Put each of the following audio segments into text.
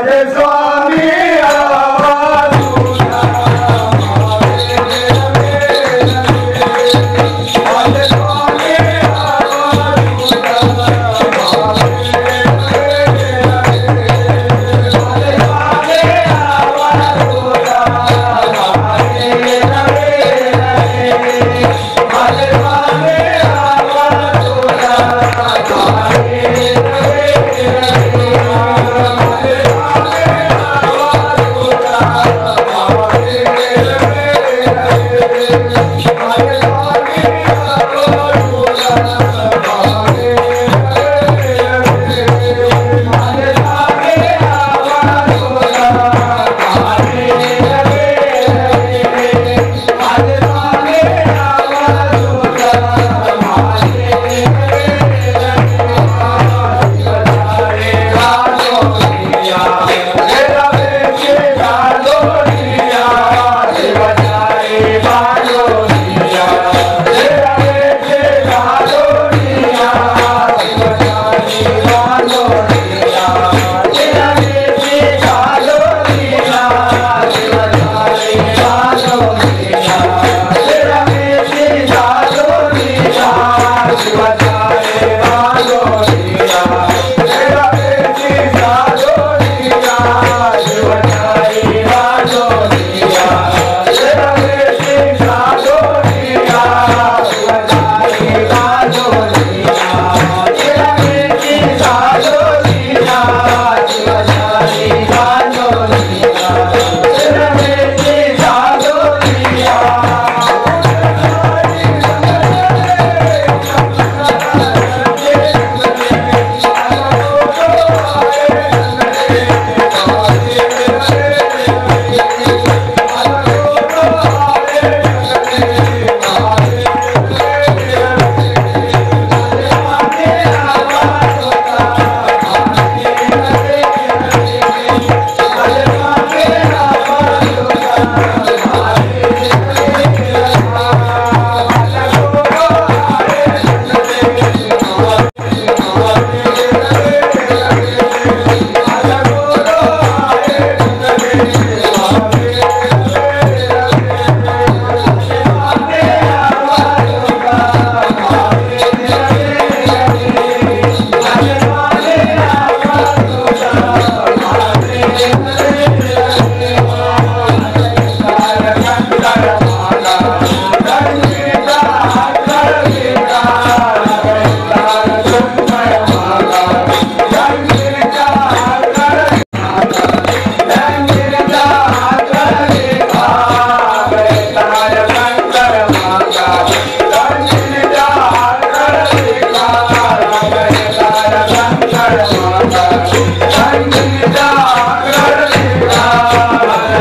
Olha só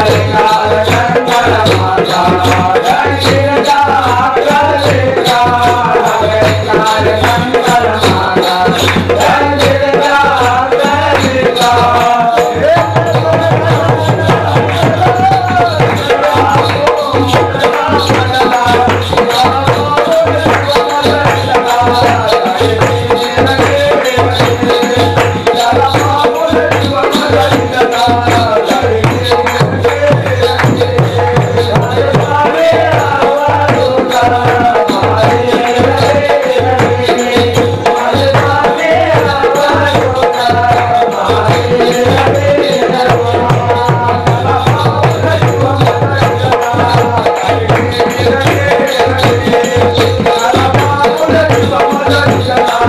Amém.